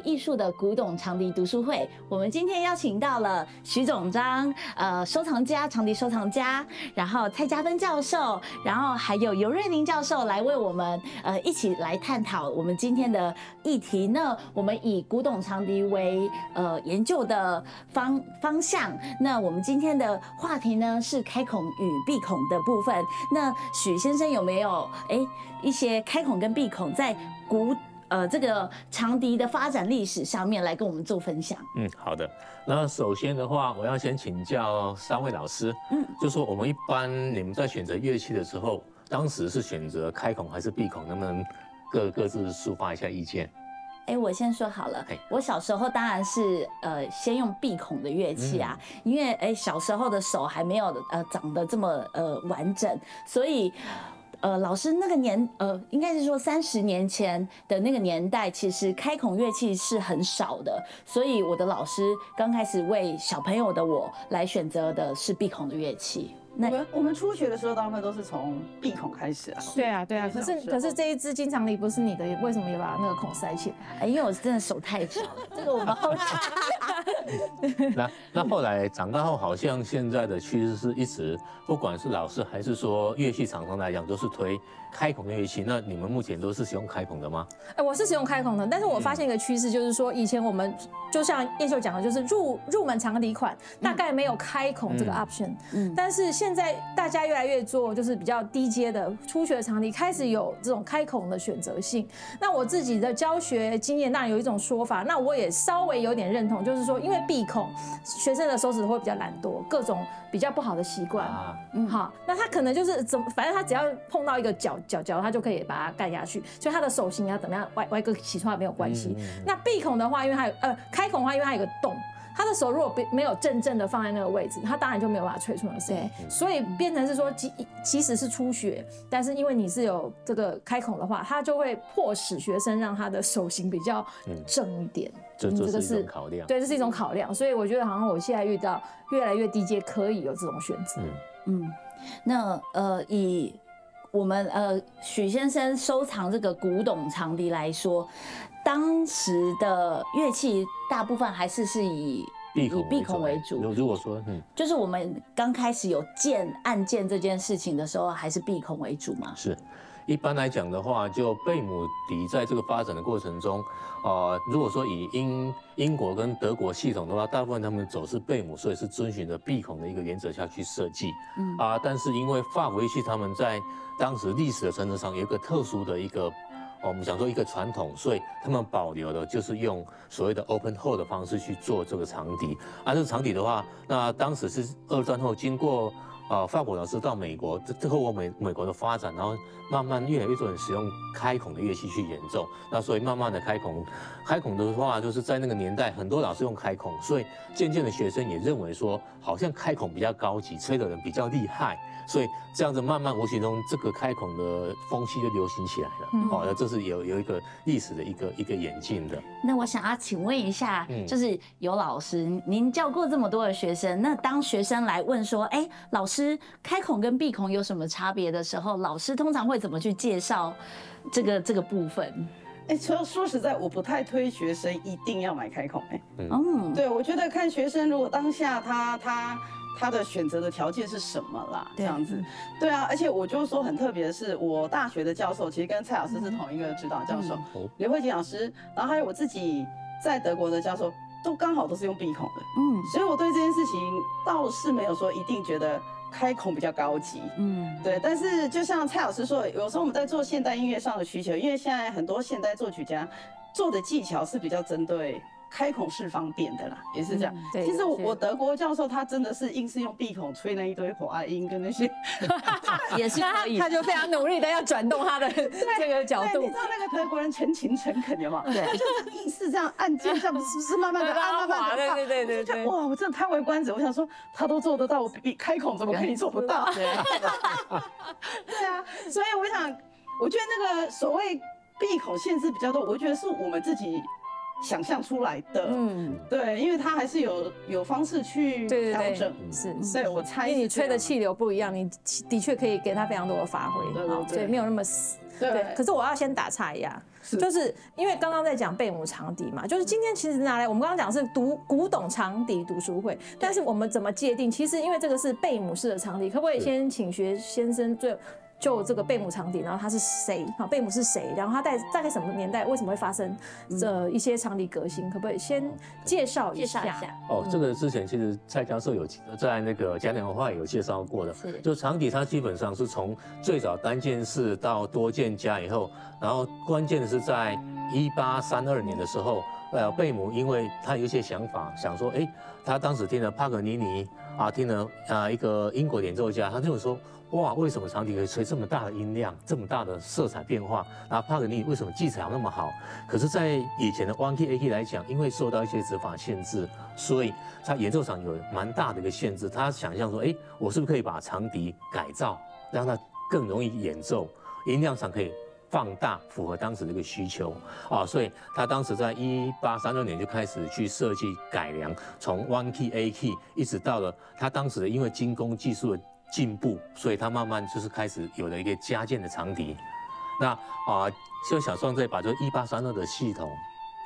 艺术的古董长笛读书会。我们今天邀请到了徐总章，呃，收藏家，长笛收藏家，然后蔡嘉芬教授，然后还有尤瑞玲教授来为我们呃一起来探讨我们今天的议题。那我们以古董长笛为呃研究的方方向。那我们今天的话题呢是开孔与闭孔的部分。那许先生有没有哎一些开孔跟闭孔在古呃，这个长笛的发展历史上面来跟我们做分享。嗯，好的。那首先的话，我要先请教三位老师。嗯，就说我们一般你们在选择乐器的时候，当时是选择开孔还是闭孔？能不能各各自抒发一下意见？哎，我先说好了。我小时候当然是呃先用闭孔的乐器啊，因为哎小时候的手还没有呃长得这么呃完整，所以。呃，老师那个年，呃，应该是说三十年前的那个年代，其实开孔乐器是很少的，所以我的老师刚开始为小朋友的我来选择的是闭孔的乐器。我们我们初学的时候，大部分都是从闭孔开始啊。对啊，对啊。可是可是这一支金长里不是你的，为什么也把那个孔塞起来？哎，因为我真的手太小。这个我们后来那 那后来长大后，好像现在的趋势是一直，不管是老师还是说乐器厂商来讲，都是推开孔乐器。那你们目前都是使用开孔的吗？哎，我是使用开孔的，但是我发现一个趋势，就是说以前我们就像叶秀讲的，就是入入门长笛款大概没有开孔这个 option。嗯。但是现现在大家越来越做，就是比较低阶的初学的场地，开始有这种开孔的选择性。那我自己的教学经验，那有一种说法，那我也稍微有点认同，就是说，因为闭孔，学生的手指会比较懒惰，各种比较不好的习惯。嗯，好，那他可能就是怎么，反正他只要碰到一个角角角，他就可以把它盖下去，所以他的手型要怎么样歪歪个起出来没有关系。那闭孔的话，因为它有呃开孔的话，因为它有个洞。他的手如果没没有正正的放在那个位置，他当然就没有办法吹出那个声音。所以变成是说，即即使是出血，但是因为你是有这个开孔的话，他就会迫使学生让他的手型比较正一点。这这是考量，对，这是一种考量。所以我觉得好像我现在遇到越来越低阶，可以有这种选择。嗯，那呃以我们呃许先生收藏这个古董长笛来说。当时的乐器大部分还是是以以闭孔为主。如果说，嗯，就是我们刚开始有键按键这件事情的时候，还是闭孔为主嘛？是，一般来讲的话，就贝母笛在这个发展的过程中，啊，如果说以英英国跟德国系统的话，大部分他们走是贝母，所以是遵循着闭孔的一个原则下去设计。嗯啊，但是因为法国乐器他们在当时历史的传承上有一个特殊的一个。我们想说一个传统，所以他们保留的就是用所谓的 open hole 的方式去做这个长笛。啊这个长笛的话，那当时是二战后经过。啊，法国老师到美国，这之后我美美国的发展，然后慢慢越来越多人使用开孔的乐器去演奏，那所以慢慢的开孔，开孔的话就是在那个年代很多老师用开孔，所以渐渐的学生也认为说，好像开孔比较高级，吹的人比较厉害，所以这样子慢慢无形中这个开孔的风气就流行起来了。好，那这是有有一个历史的一个一个演进的。那我想要请问一下，就是有老师，您教过这么多的学生，那当学生来问说，哎，老师。师开孔跟闭孔有什么差别的时候，老师通常会怎么去介绍这个这个部分？哎，说说实在，我不太推学生一定要买开孔。哎，嗯，对，我觉得看学生如果当下他他他的选择的条件是什么啦，这样子。对啊，而且我就说很特别的是，我大学的教授其实跟蔡老师是同一个指导教授，刘慧锦老师，然后还有我自己在德国的教授，都刚好都是用闭孔的。嗯，所以我对这件事情倒是没有说一定觉得。开孔比较高级，嗯，对，但是就像蔡老师说，有时候我们在做现代音乐上的需求，因为现在很多现代作曲家做的技巧是比较针对。开孔是方便的啦，也是这样。其实我我德国教授他真的是硬是用闭孔吹那一堆滑音跟那些，也是可以。他就非常努力的要转动他的 这个角度。你知道那个德国人诚情诚恳的吗？对，就是硬是这样按键，这样是不是慢慢的按，慢慢的对对对对。哇，我真的叹为观止。我想说他都做得到，我比开孔怎么可以做不到？对啊，所以我想，我觉得那个所谓闭孔限制比较多，我觉得是我们自己。想象出来的。嗯，对，因为它还是有有方式去调整。是，对我猜，因为你吹的气流不一样，你的确可以给它非常多的发挥。对对对，没有那么死。对，可是我要先打岔一下，就是因为刚刚在讲贝母长笛嘛，就是今天其实拿来我们刚刚讲是读古董长笛读书会，但是我们怎么界定？其实因为这个是贝母式的长笛，可不可以先请学先生最？就这个贝母长笛，然后他是谁？好，贝母是谁？然后他在大概什么年代？为什么会发生这一些长笛革新？可不可以先介绍一下？哦，这个之前其实蔡教授有在那个讲点文化有介绍过的。是。就长笛，它基本上是从最早单件式到多件加以后，然后关键的是在一八三二年的时候，呃，贝母因为他有一些想法，想说，哎，他当时听了帕格尼尼啊，听了啊一个英国演奏家，他就说。哇，为什么长笛可以吹这么大的音量，这么大的色彩变化？那帕格尼为什么技巧那么好？可是，在以前的 One Key A Key 来讲，因为受到一些指法限制，所以他演奏上有蛮大的一个限制。他想象说，哎，我是不是可以把长笛改造，让它更容易演奏，音量上可以放大，符合当时的一个需求啊？所以他当时在一八三六年就开始去设计改良，从 One Key A Key 一直到了他当时的因为精工技术的。进步，所以他慢慢就是开始有了一个加建的长笛。那啊，就小双这把就一八三二的系统，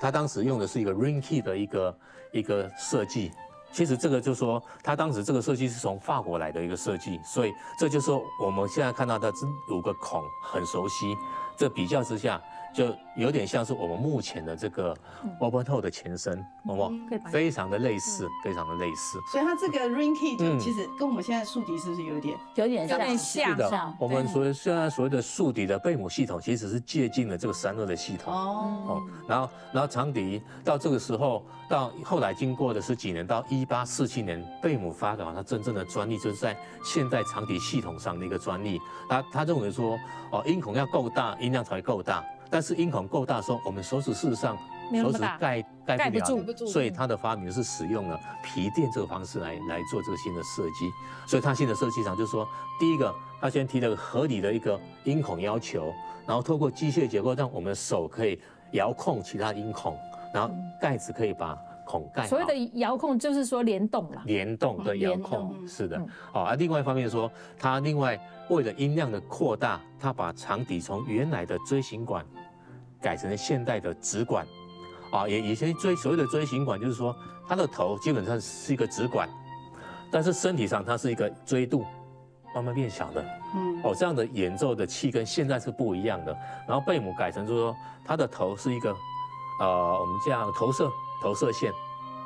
他当时用的是一个 ring key 的一个一个设计。其实这个就说他当时这个设计是从法国来的一个设计，所以这就是我们现在看到的这五个孔很熟悉。这比较之下。就有点像是我们目前的这个 Open Toe 的前身，好不好？非常的类似，非常的类似。所以它这个 Ring Key 就其实跟我们现在竖笛是不是有点有点像？是的，我们所现在所谓的竖笛的贝母系统，其实是借鉴了这个三二的系统。哦。然后，然后长笛到这个时候，到后来经过的是几年，到一八四七年，贝母发表它真正的专利，就是在现代长笛系统上的一个专利。他他认为说，哦，音孔要够大，音量才够大。但是音孔够大的时候，我们手指事实上手指盖盖不了，所以他的发明是使用了皮垫这个方式来来做这个新的设计。所以他新的设计上就是说，第一个他先提了个合理的一个音孔要求，然后透过机械结构让我们手可以遥控其他音孔，然后盖子可以把孔盖。所谓的遥控就是说联动了。联动的遥控是的。好，而另外一方面说，他另外。为了音量的扩大，他把长笛从原来的锥形管改成了现代的直管，啊，也以前锥所谓的锥形管就是说它的头基本上是一个直管，但是身体上它是一个锥度，慢慢变小的，嗯，哦，这样的演奏的气跟现在是不一样的。然后贝母改成就是说它的头是一个，呃，我们这样投射投射线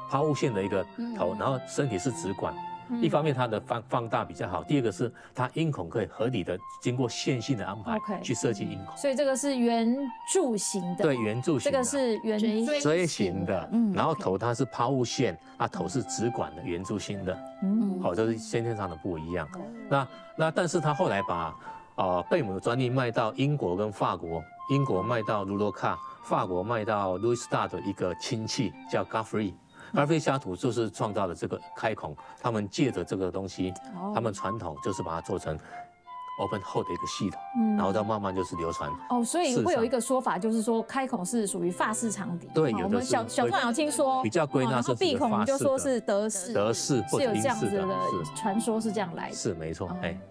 抛物线的一个头，然后身体是直管。一方面它的放放大比较好，第二个是它音孔可以合理的经过线性的安排去设计音孔，所以这个是圆柱形的，对圆柱形，这个是圆锥形的，嗯，然后头它是抛物线，啊头是直管的圆柱形的，嗯，好，这是先天上的不一样。那那但是他后来把啊贝母的专利卖到英国跟法国，英国卖到卢罗卡，法国卖到路易斯大的一个亲戚叫菲虾土就是创造了这个开孔，他们借着这个东西，他们传统就是把它做成 open hole 的一个系统，然后再慢慢就是流传。哦，所以会有一个说法，就是说开孔是属于法式长笛。对，有的小小壮有听说比较归纳是闭孔就说是德式，德式是有这样子的传说，是这样来的。是没错，哎，哦，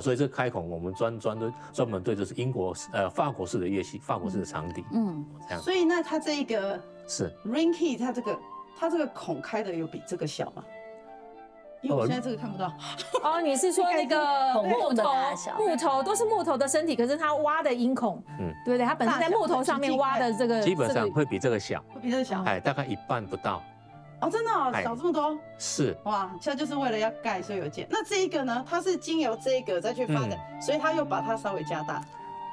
所以这开孔我们专专对专门对的是英国呃法国式的乐器，法国式的长笛。嗯，这样。所以那它这一个是 ring key，它这个。它这个孔开的有比这个小吗？因为我现在这个看不到。哦，你是说那个木头？木头都是木头的身体，可是它挖的音孔，嗯，对不对？它本身在木头上面挖的这个，基本上会比这个小，会比这个小，哎，大概一半不到。哦，真的哦，少这么多？是。哇，现在就是为了要盖，所以有建。那这一个呢？它是经由这一个再去发展，所以它又把它稍微加大。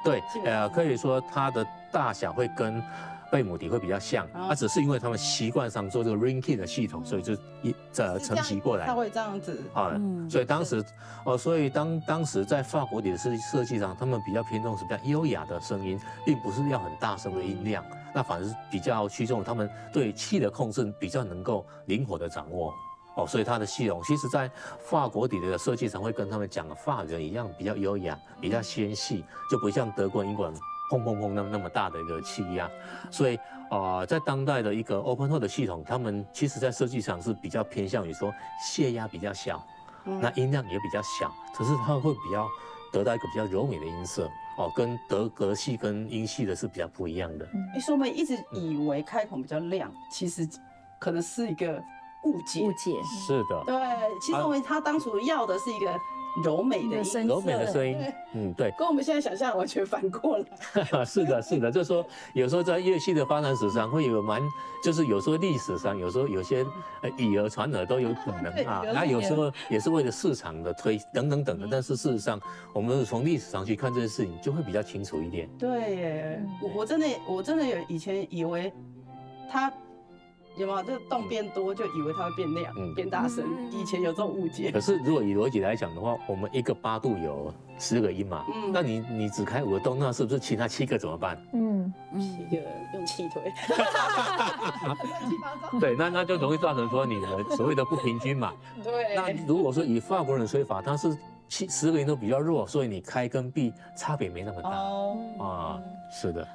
对，呃，可以说它的大小会跟。贝母笛会比较像，它只是因为他们习惯上做这个 ring key 的系统，所以就一这承袭过来。它会这样子啊，所以当时哦，所以当当时在法国底的设计设计上，他们比较偏重是比较优雅的声音，并不是要很大声的音量，那反而是比较趋重他们对气的控制比较能够灵活的掌握。哦，所以它的系统其实，在法国底的设计上会跟他们讲的法人一样，比较优雅，比较纤细，就不像德国、英国人砰砰砰那么那么大的一个气压，所以啊，在当代的一个 open hole 的系统，他们其实在设计上是比较偏向于说泄压比较小，那音量也比较小，可是它会比较得到一个比较柔美的音色哦，跟德格系跟英系的是比较不一样的。你说我们一直以为开孔比较亮，其实可能是一个误解。误解是的。对，其实我们他当初要的是一个。柔美的声音，柔美的声音，嗯，对，跟我们现在想象完全反过来。是的，是的，就是说，有时候在乐器的发展史上会有蛮，就是有时候历史上，有时候有些以讹传讹都有可能啊。那有时候也是为了市场的推等等等的，但是事实上，我们从历史上去看这些事情，就会比较清楚一点。对耶，我我真的我真的有以前以为他。有没有这洞变多就以为它会变亮、变大声？以前有这种误解。可是如果以逻辑来讲的话，我们一个八度有十个音嘛，嗯那你你只开五个洞，那是不是其他七个怎么办？嗯，七个用气推。对，那那就容易造成说你的所谓的不平均嘛。对。那如果说以法国人的吹法，他是七十个音都比较弱，所以你开跟闭差别没那么大。哦。啊，是的。